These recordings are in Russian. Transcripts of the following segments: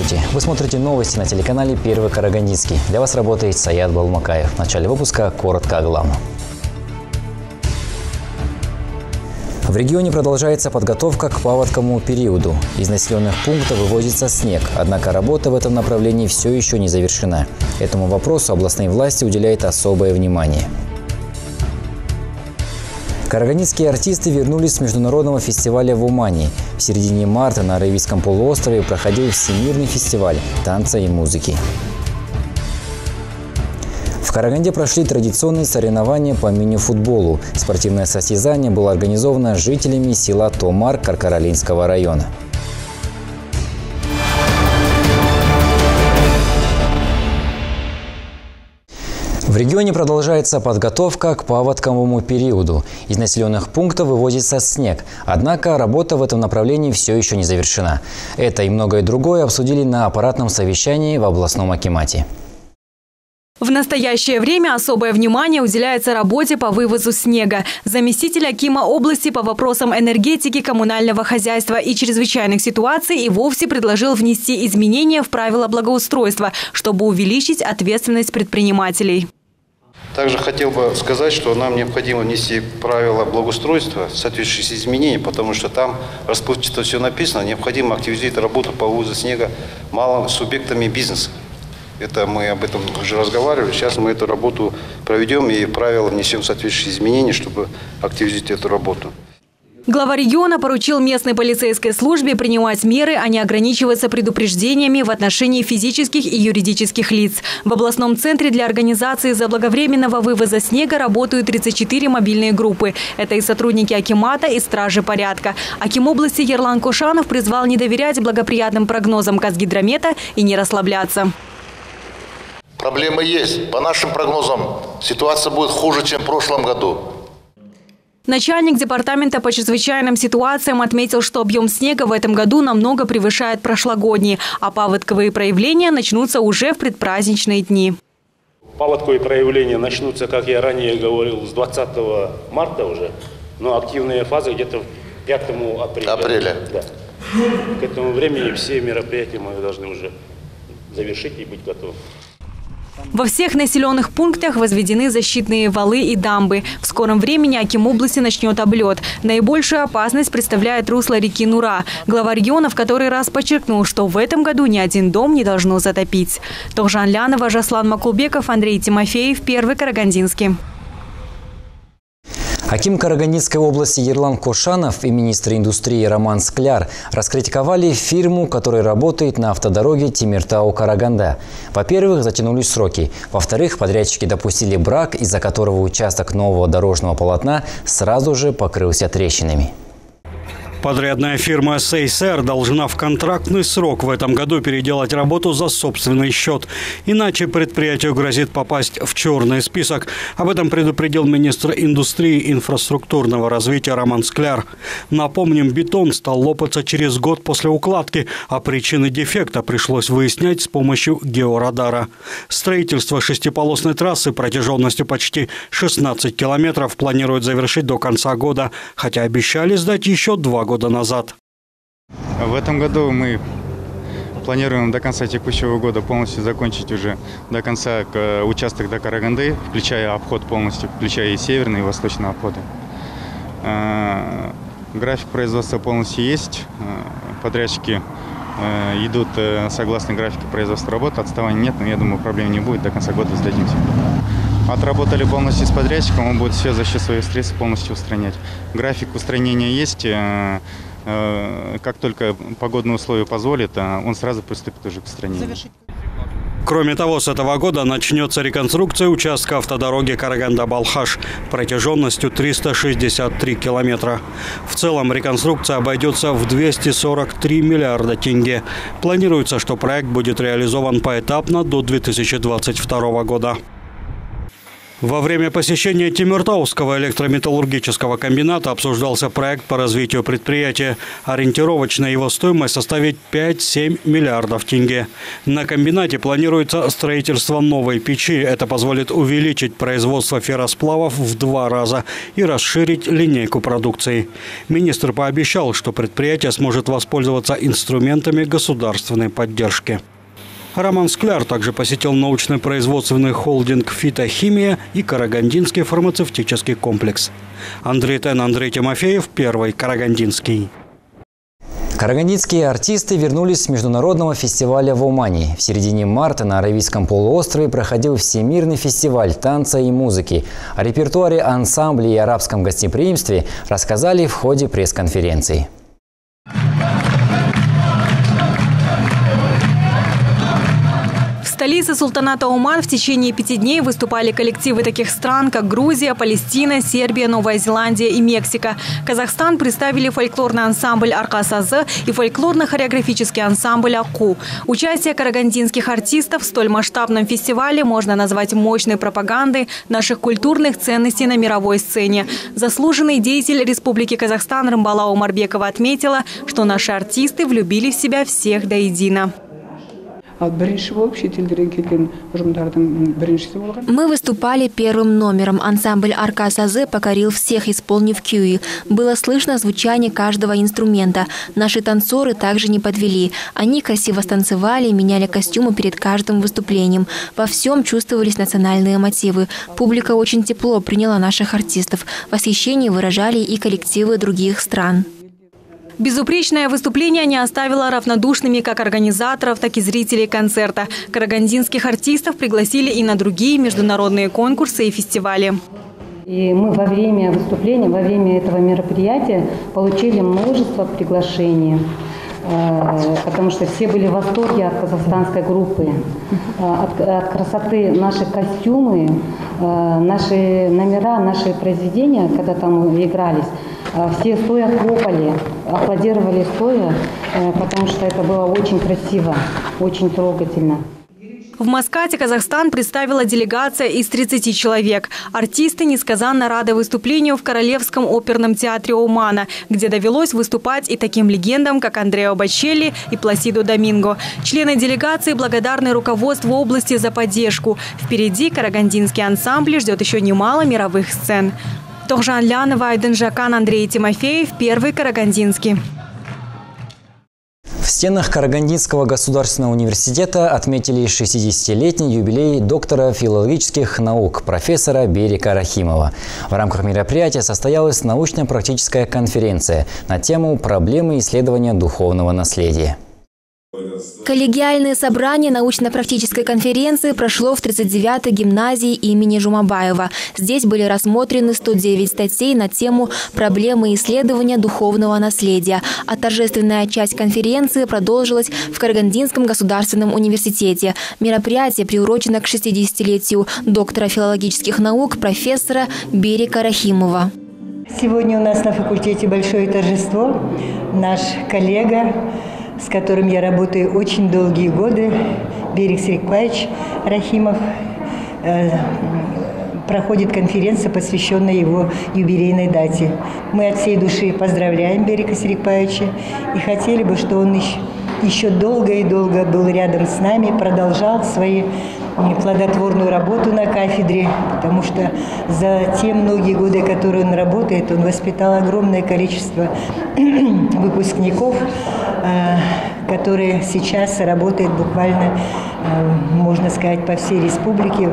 Здравствуйте! Вы смотрите новости на телеканале «Первый Карагандинский». Для вас работает Саят Балмакаев. В начале выпуска коротко о главном. В регионе продолжается подготовка к паводковому периоду. Из населенных пунктов вывозится снег, однако работа в этом направлении все еще не завершена. Этому вопросу областные власти уделяют особое внимание. Карагандинские артисты вернулись с международного фестиваля в Умане. В середине марта на Аравийском полуострове проходил Всемирный фестиваль танца и музыки. В Караганде прошли традиционные соревнования по мини-футболу. Спортивное состязание было организовано жителями села Томар Каркаралинского района. В регионе продолжается подготовка к паводковому периоду. Из населенных пунктов вывозится снег. Однако работа в этом направлении все еще не завершена. Это и многое другое обсудили на аппаратном совещании в областном Акимате. В настоящее время особое внимание уделяется работе по вывозу снега. Заместитель Акима области по вопросам энергетики, коммунального хозяйства и чрезвычайных ситуаций и вовсе предложил внести изменения в правила благоустройства, чтобы увеличить ответственность предпринимателей. Также хотел бы сказать, что нам необходимо внести правила благоустройства, соответствующие изменения, потому что там расплывчато все написано, необходимо активизировать работу по вывозу снега малым субъектами бизнеса. Это мы об этом уже разговаривали. Сейчас мы эту работу проведем и правила внесем соответствующие изменения, чтобы активизировать эту работу. Глава региона поручил местной полицейской службе принимать меры, а не ограничиваться предупреждениями в отношении физических и юридических лиц. В областном центре для организации заблаговременного вывоза снега работают 34 мобильные группы. Это и сотрудники Акимата, и стражи порядка. Аким области Ерлан Кушанов призвал не доверять благоприятным прогнозам Казгидромета и не расслабляться. Проблемы есть. По нашим прогнозам ситуация будет хуже, чем в прошлом году. Начальник департамента по чрезвычайным ситуациям отметил, что объем снега в этом году намного превышает прошлогодний, а паводковые проявления начнутся уже в предпраздничные дни. Паводковые проявления начнутся, как я ранее говорил, с 20 марта уже, но активные фазы где-то 5 апреля. Апреля. Да. К этому времени все мероприятия мы должны уже завершить и быть готовы. Во всех населенных пунктах возведены защитные валы и дамбы. В скором времени Аким области начнет облет. Наибольшую опасность представляет русло реки Нура. Глава региона в который раз подчеркнул, что в этом году ни один дом не должно затопить. Тохжан Лянова, Жаслан Макулбеков, Андрей Тимофеев, Первый Карагандинский. Аким Карагандинской области Ерлан Кошанов и министр индустрии Роман Скляр раскритиковали фирму, которая работает на автодороге Тимиртау-Караганда. Во-первых, затянулись сроки. Во-вторых, подрядчики допустили брак, из-за которого участок нового дорожного полотна сразу же покрылся трещинами. Подрядная фирма «Сейсер» должна в контрактный срок в этом году переделать работу за собственный счет. Иначе предприятию грозит попасть в черный список. Об этом предупредил министр индустрии и инфраструктурного развития Роман Скляр. Напомним, бетон стал лопаться через год после укладки, а причины дефекта пришлось выяснять с помощью георадара. Строительство шестиполосной трассы протяженностью почти 16 километров планируют завершить до конца года, хотя обещали сдать еще два года года назад. В этом году мы планируем до конца текущего года полностью закончить уже до конца участок до Караганды, включая обход полностью, включая и северный, и восточный обходы. А, график производства полностью есть. А, подрядчики идут э, согласно графику производства работы. Отставания нет, но я думаю, проблем не будет. До конца года сдадимся. Отработали полностью с подрядчиком, он будет все за счет своих средств полностью устранять. График устранения есть. Э, э, как только погодные условия позволят, э, он сразу приступит уже к устранению. Кроме того, с этого года начнется реконструкция участка автодороги Караганда-Балхаш протяженностью 363 километра. В целом реконструкция обойдется в 243 миллиарда тенге. Планируется, что проект будет реализован поэтапно до 2022 года. Во время посещения Тимиртауского электрометаллургического комбината обсуждался проект по развитию предприятия. Ориентировочная его стоимость составит 5-7 миллиардов тенге. На комбинате планируется строительство новой печи. Это позволит увеличить производство ферросплавов в два раза и расширить линейку продукции. Министр пообещал, что предприятие сможет воспользоваться инструментами государственной поддержки. Роман Скляр также посетил научно-производственный холдинг «Фитохимия» и Карагандинский фармацевтический комплекс. Андрей Тен, Андрей Тимофеев, Первый Карагандинский. Карагандинские артисты вернулись с международного фестиваля в Омане. В середине марта на Аравийском полуострове проходил Всемирный фестиваль танца и музыки. О репертуаре ансамблей и арабском гостеприимстве рассказали в ходе пресс-конференции. Столице султаната Оман в течение пяти дней выступали коллективы таких стран, как Грузия, Палестина, Сербия, Новая Зеландия и Мексика. Казахстан представили фольклорный ансамбль «Аркасазы» и фольклорно-хореографический ансамбль «Аку». Участие карагандинских артистов в столь масштабном фестивале можно назвать мощной пропагандой наших культурных ценностей на мировой сцене. Заслуженный деятель Республики Казахстан Рымбала Умарбекова отметила, что наши артисты влюбили в себя всех до едино. Мы выступали первым номером. Ансамбль «Арка Сазе» покорил всех, исполнив кюи. Было слышно звучание каждого инструмента. Наши танцоры также не подвели. Они красиво станцевали, меняли костюмы перед каждым выступлением. Во всем чувствовались национальные мотивы. Публика очень тепло приняла наших артистов. Восхищение выражали и коллективы других стран. Безупречное выступление не оставило равнодушными как организаторов, так и зрителей концерта. Карагандинских артистов пригласили и на другие международные конкурсы и фестивали. И мы во время выступления, во время этого мероприятия получили множество приглашений э, потому что все были в восторге от казахстанской группы, э, от, от красоты наших костюмы, э, наши номера, наши произведения, когда там игрались. Все стоя хлопали, аплодировали стоя, э, потому что это было очень красиво, очень трогательно. В Маскате Казахстан представила делегация из 30 человек. Артисты несказанно рады выступлению в Королевском оперном театре Омана, где довелось выступать и таким легендам, как Андрео Бачелли и Пласидо Доминго. Члены делегации благодарны руководству области за поддержку. Впереди карагандинский ансамбль ждет еще немало мировых сцен. Тохжан Лянова, Айден Жакан, Андрей Тимофеев, Первый Карагандинский. В стенах Карагандинского государственного университета отметили 60-летний юбилей доктора филологических наук профессора Берика Рахимова. В рамках мероприятия состоялась научно-практическая конференция на тему «Проблемы исследования духовного наследия». Коллегиальное собрание научно-практической конференции прошло в 39-й гимназии имени Жумабаева. Здесь были рассмотрены 109 статей на тему «Проблемы исследования духовного наследия», а торжественная часть конференции продолжилась в Карагандинском государственном университете. Мероприятие приурочено к 60-летию доктора филологических наук профессора Берика Рахимова. Сегодня у нас на факультете большое торжество. Наш коллега с которым я работаю очень долгие годы, Берег Серикпаевич Рахимов, э, проходит конференция, посвященная его юбилейной дате. Мы от всей души поздравляем Берега Серикпаевича и хотели бы, что он еще, еще долго и долго был рядом с нами, продолжал свои плодотворную работу на кафедре, потому что за те многие годы, которые он работает, он воспитал огромное количество выпускников, э, которые сейчас работают буквально, э, можно сказать, по всей республике.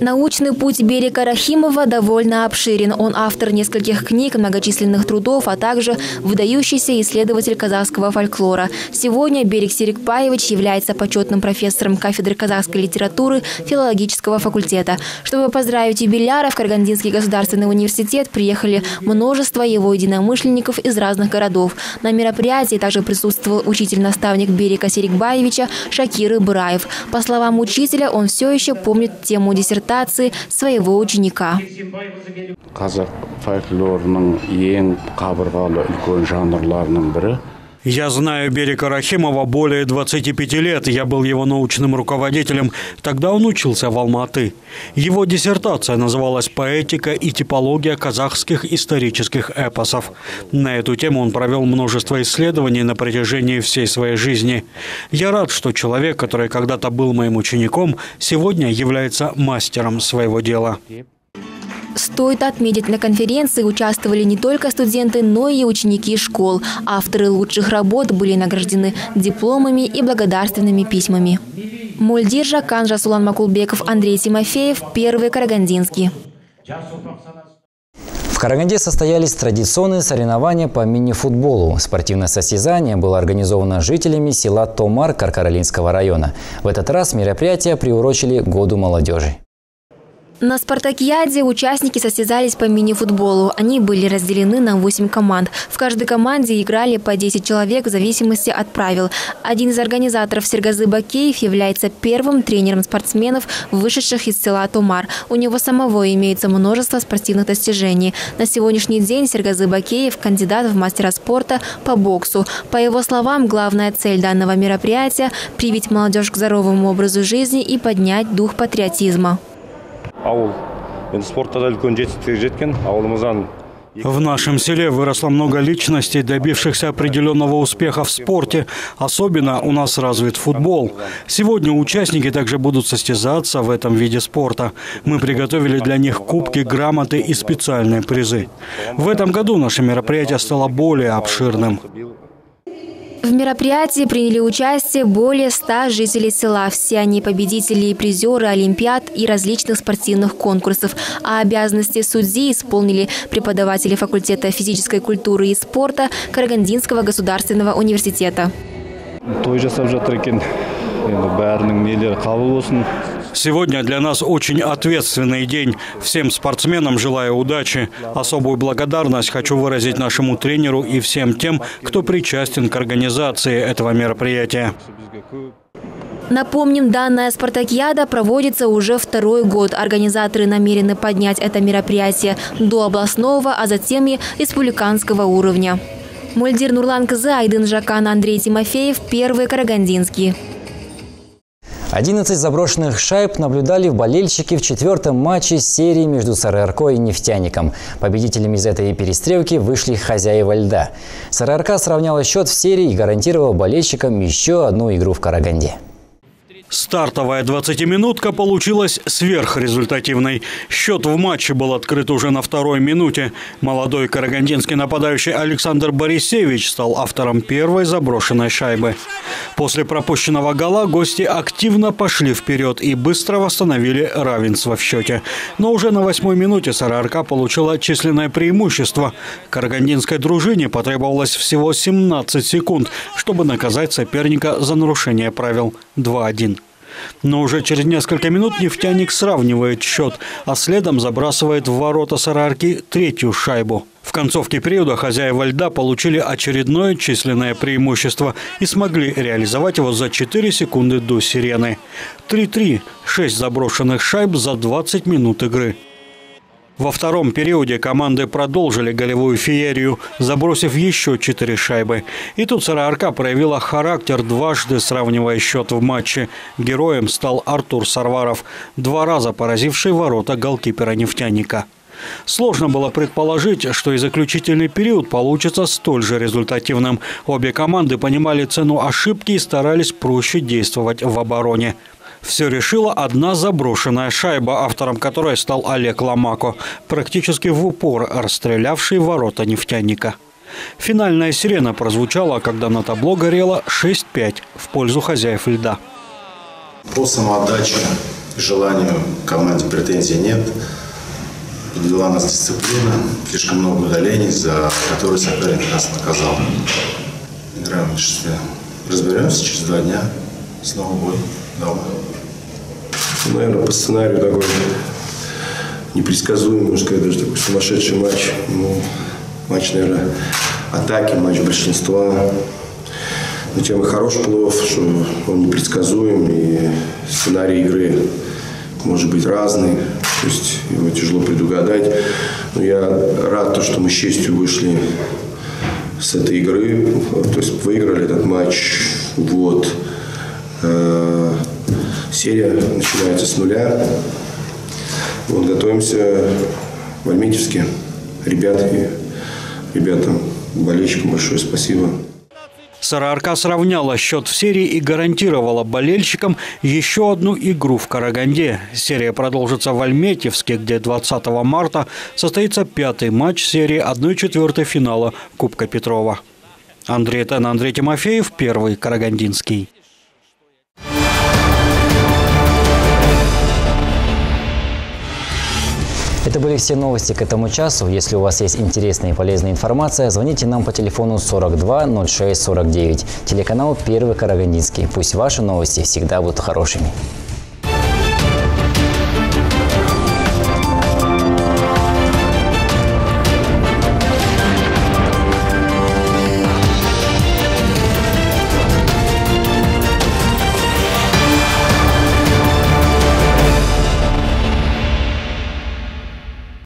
Научный путь Берика Рахимова довольно обширен. Он автор нескольких книг, многочисленных трудов, а также выдающийся исследователь казахского фольклора. Сегодня Берик Серикпаевич является почетным профессором кафедры казахской литературы филологического факультета. Чтобы поздравить юбиляра, в Каргандинский государственный университет приехали множество его единомышленников из разных городов. На мероприятии также присутствовал учитель-наставник Берика Серикбаевича Шакир Ибраев. По словам учителя, он все еще помнит тему диссертации своего ученика. Қазақ фольклорының ең қабырғалы үлкен жанрларының бірі Я знаю Берика Рахимова более 25 лет. Я был его научным руководителем. Тогда он учился в Алматы. Его диссертация называлась «Поэтика и типология казахских исторических эпосов». На эту тему он провел множество исследований на протяжении всей своей жизни. Я рад, что человек, который когда-то был моим учеником, сегодня является мастером своего дела. Стоит отметить, на конференции участвовали не только студенты, но и ученики школ. Авторы лучших работ были награждены дипломами и благодарственными письмами. Мульдир Жакан, Жасулан Макулбеков, Андрей Тимофеев, Первый Карагандинский. В Караганде состоялись традиционные соревнования по мини-футболу. Спортивное состязание было организовано жителями села Томар Каркаролинского района. В этот раз мероприятие приурочили Году молодежи. На «Спартакиаде» участники состязались по мини-футболу. Они были разделены на 8 команд. В каждой команде играли по 10 человек в зависимости от правил. Один из организаторов Сергазы Бакеев является первым тренером спортсменов, вышедших из села Тумар. У него самого имеется множество спортивных достижений. На сегодняшний день Сергазы Бакеев – кандидат в мастера спорта по боксу. По его словам, главная цель данного мероприятия – привить молодежь к здоровому образу жизни и поднять дух патриотизма ауыл енді спортта да үлкен жетістіктерге жеткен ауылымыздан в нашем селе выросло много личностей, добившихся определенного успеха в спорте. Особенно у нас развит футбол. Сегодня участники также будут состязаться в этом виде спорта. Мы приготовили для них кубки, грамоты и специальные призы. В этом году наше мероприятие стало более обширным. В мероприятии приняли участие более ста жителей села. Все они победители и призеры Олимпиад и различных спортивных конкурсов. А обязанности судьи исполнили преподаватели факультета физической культуры и спорта Карагандинского государственного университета. той жасап жатыр екен енді бәрінің нелері қабыл болсын Сегодня для нас очень ответственный день. Всем спортсменам желаю удачи. Особую благодарность хочу выразить нашему тренеру и всем тем, кто причастен к организации этого мероприятия. Напомним, данная спартакиада проводится уже второй год. Организаторы намерены поднять это мероприятие до областного, а затем и республиканского уровня. Мульдир Нурлан Кызы, Жакан, Андрей Тимофеев, Первый Карагандинский. 11 заброшенных шайб наблюдали в болельщики в четвертом матче серии между СРРК и «Нефтяником». Победителями из этой перестрелки вышли хозяева льда. СРРК сравняла счет в серии и гарантировала болельщикам еще одну игру в Караганде. Стартовая 20-минутка получилась сверхрезультативной. Счет в матче был открыт уже на второй минуте. Молодой карагандинский нападающий Александр Борисевич стал автором первой заброшенной шайбы. После пропущенного гола гости активно пошли вперед и быстро восстановили равенство в счете. Но уже на восьмой минуте СРРК получила численное преимущество. Карагандинской дружине потребовалось всего 17 секунд, чтобы наказать соперника за нарушение правил 2-1. Но уже через несколько минут нефтяник сравнивает счет, а следом забрасывает в ворота Сарарки третью шайбу. В концовке периода хозяева льда получили очередное численное преимущество и смогли реализовать его за 4 секунды до сирены. 3-3 – 6 заброшенных шайб за 20 минут игры. Во втором периоде команды продолжили голевую феерию, забросив еще четыре шайбы. И тут СРРК проявила характер, дважды сравнивая счет в матче. Героем стал Артур Сарваров, два раза поразивший ворота голкипера «Нефтяника». Сложно было предположить, что и заключительный период получится столь же результативным. Обе команды понимали цену ошибки и старались проще действовать в обороне. Все решила одна заброшенная шайба, автором которой стал Олег Ломако, практически в упор расстрелявший ворота нефтяника. Финальная сирена прозвучала, когда на табло горело 6-5 в пользу хозяев льда. По самоотдаче и желанию команде претензий нет. Подвела нас дисциплина, слишком много удалений, за которые соперник нас наказал. Играем в большинстве. Разберемся через два дня. Снова бой дома. Наверное, по сценарию такой непредсказуемый, можно сказать, даже такой сумасшедший матч. Ну, матч, наверное, атаки, матч большинства. Но тем и хорош плов, что он непредсказуем, и сценарий игры может быть разный, то есть его тяжело предугадать. Но я рад, то, что мы с честью вышли с этой игры. То есть выиграли этот матч. Вот. Серия начинается с нуля. Вот готовимся в Альметьевске. Ребят ребятам, болельщикам большое спасибо. СРРК сравняла счет в серии и гарантировала болельщикам еще одну игру в Караганде. Серия продолжится в Альметьевске, где 20 марта состоится пятый матч серии 1-4 финала Кубка Петрова. Андрей Тен, Андрей Тимофеев, первый Карагандинский. Это были все новости к этому часу. Если у вас есть интересная и полезная информация, звоните нам по телефону 42 06 49. Телеканал «Первый Карагандинский». Пусть ваши новости всегда будут хорошими.